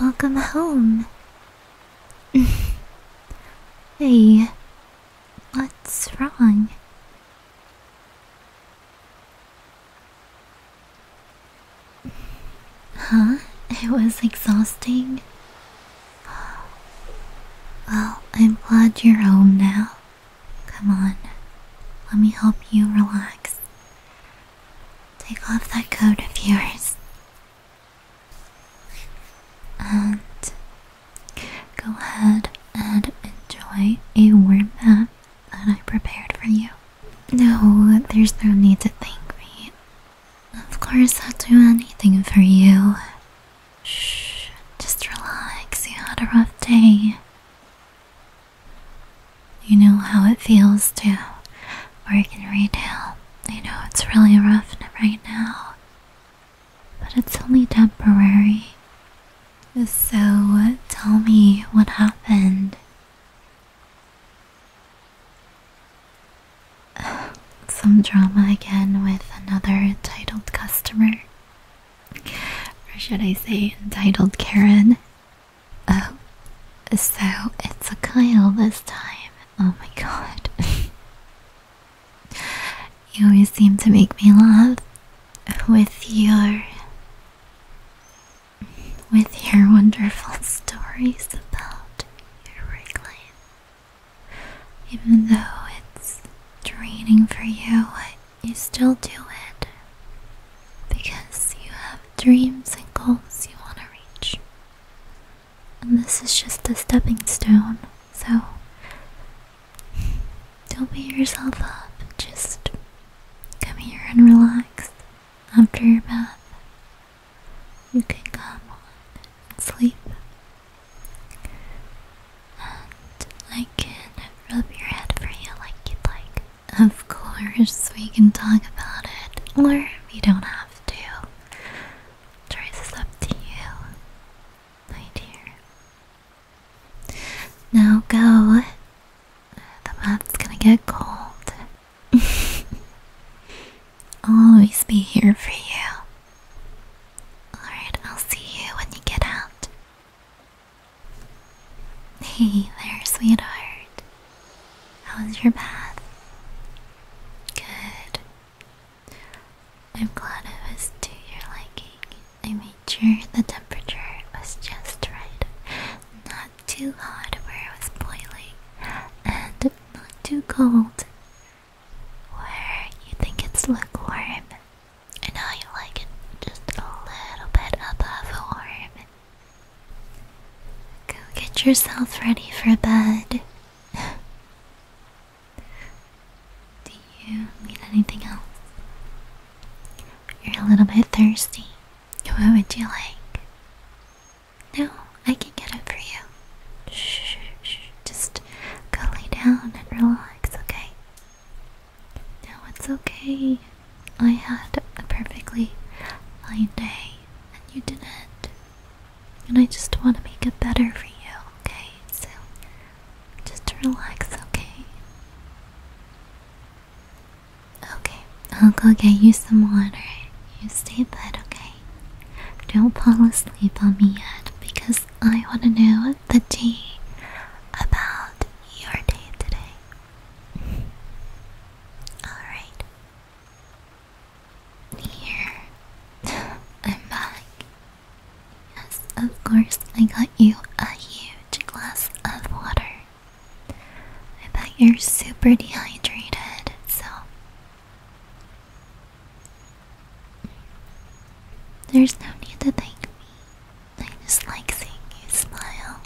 welcome home. hey, what's wrong? Huh? It was exhausting. Well, I'm glad you're home now. Come on, let me help you relax. Take off that coat of yours. And go ahead and enjoy a warm bath that I prepared for you. No, there's no need to thank me. Of course, I'll do anything for you. Shh, just relax. You had a rough day. You know how it feels to work in retail. I know it's really rough right now, but it's only temporary. So, uh, tell me what happened. Some drama again with another entitled customer. Or should I say, entitled Karen? Oh, so it's a Kyle this time. Oh my god. you always seem to make me laugh with your. With your wonderful stories about your work. Even though it's draining for you, you still do it because you have dreams and goals you want to reach. And this is just a stepping stone, so don't beat yourself up. Just come here and relax after your bath. You can come on and sleep. And I can rub your head for you like you'd like. Of course, we can talk about it, or we don't have to. Choice is up to you, my dear. Now go. The bath's gonna get cold. I'll always be here for you. Alright, I'll see you when you get out. Hey there, sweetheart. How was your bath? Good. I'm glad it was to your liking. I made sure the temperature was just right. Not too hot where it was boiling, and not too cold where you think it's lukewarm. And how you like it just a little bit above warm. Go get yourself ready for bed. Do you need anything else? You're a little bit thirsty. What would you like? No, I can get it for you. Shh, shh, shh. Just go lay down and relax, okay? No, okay. I had a perfectly fine day, and you didn't. And I just want to make it better for you, okay? So, just relax, okay? Okay, I'll go get you some water. You stay put, okay? Don't fall asleep on me yet because I want to know the tea about your day today. Alright. Here. I'm back. Yes, of course, I got you a huge glass of water. I bet you're super dehydrated, so. There's no need to thank me. I just like seeing you smile.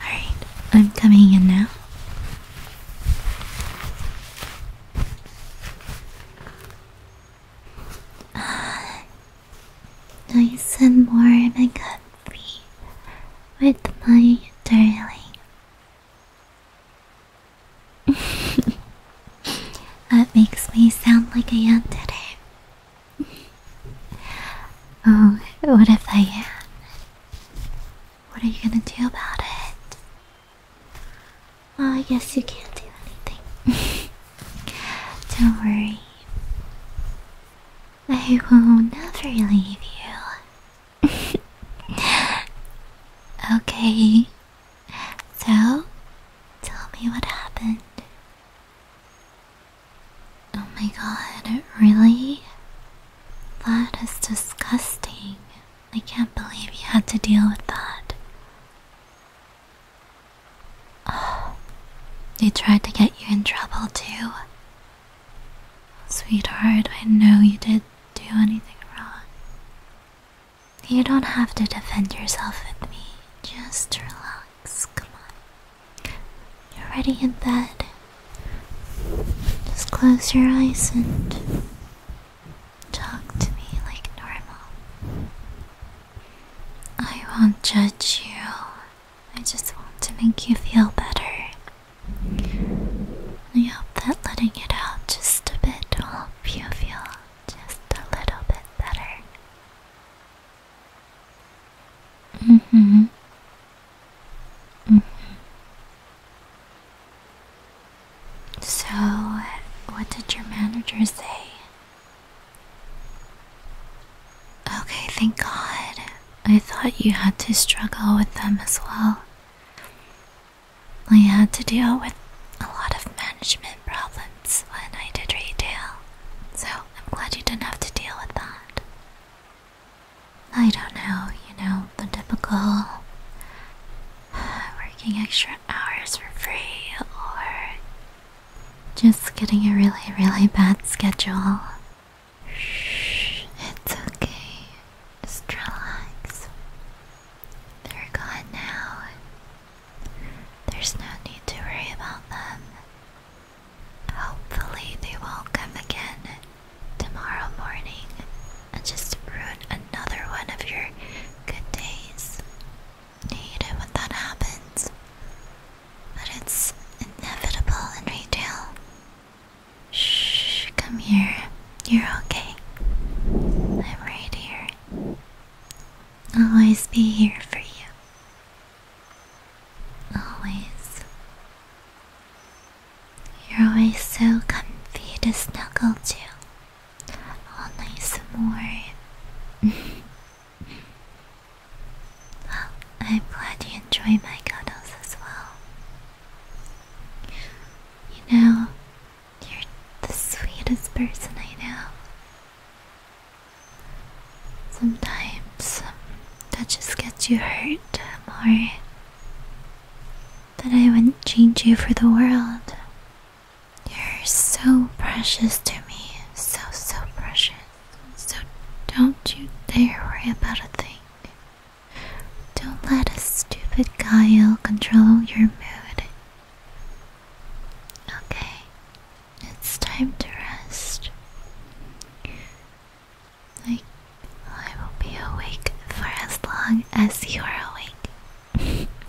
Alright, I'm coming in now. darling. that makes me sound like a am today. Oh, what if I am? What are you gonna do about it? Well, I guess you can't do anything. Don't worry. I will never leave you. okay, had to deal with that. Oh, they tried to get you in trouble too. Sweetheart, I know you did do anything wrong. You don't have to defend yourself with me. Just relax. Come on. You're already in bed. Just close your eyes and talk to me like normal. I won't judge you. I just want to make you feel better. I hope that letting it out just a bit will help you feel just a little bit better. Mm-hmm. Mm-hmm. So, what did your manager say? Okay, thank God. I thought you had to struggle with them as well. I had to deal with a lot of management problems when I did retail, so I'm glad you didn't have to deal with that. I don't know, you know, typical working extra hours for free or just getting a really, really bad schedule. Shh, it's okay. Just relax. They're gone now. There's no need to worry about them. Hopefully, they won't come again tomorrow morning and just ruin another one of your good days. I hate it when that happens, but it's inevitable in retail. Shh, come here. You're okay. I'm right here. I'll always be here for you. Always. You're always so comfy to snuggle to. All nice and warm. well, I'm glad you enjoy my cuddles as well. You know, you're the sweetest person I know. Sometimes um, that just gets you hurt more. But I wouldn't change you for the world. Precious to me. So, so precious. So don't you dare worry about a thing. Don't let a stupid Kyle control your mood. Okay, it's time to rest. I, I will be awake for as long as you are awake.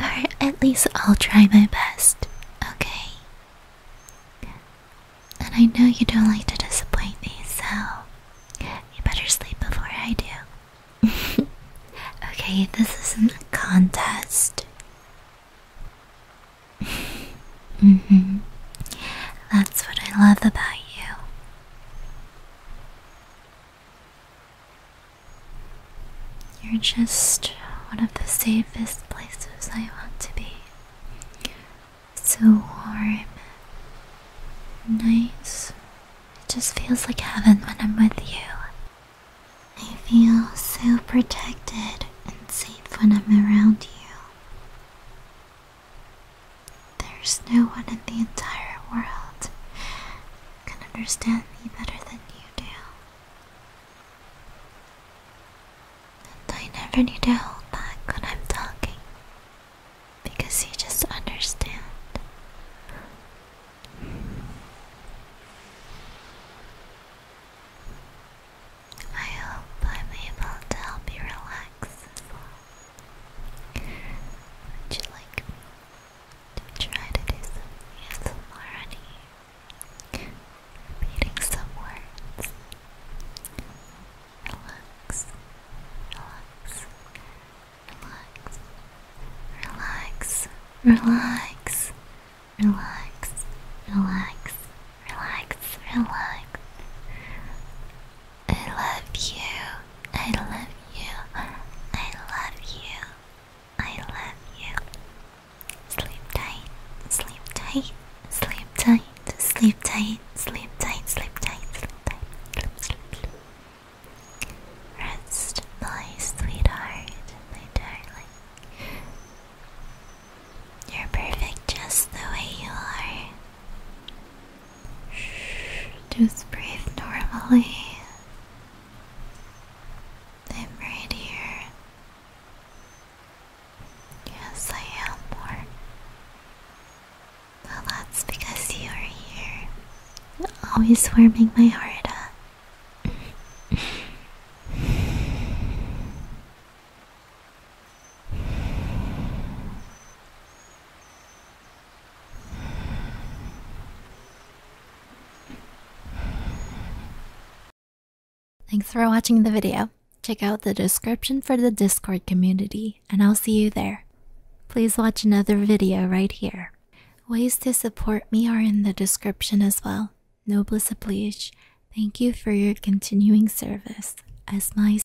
or at least I'll try my best, okay? And I know you don't like to disappoint me, so you better sleep before I do. This isn't a contest. hmm. That's what I love about you. You're just one of the safest places I want to be. So warm, nice. It just feels like heaven when I'm with you. I feel so protected when I'm around you. There's no one in the entire world can understand me better than you do. And I never need to hold back when I'm talking because you just understand. I hope I'm able to help you relax as well. Would you like me to try to do some ASMR on you? Repeating some words. Relax, relax, relax, relax, relax, relax, relax, relax, relax. I love you. I love you. I love you. I always warming my heart up. Thanks for watching the video. Check out the description for the Discord community, and I'll see you there. Please watch another video right here. Ways to support me are in the description as well. Noblesse oblige. Thank you for your continuing service as my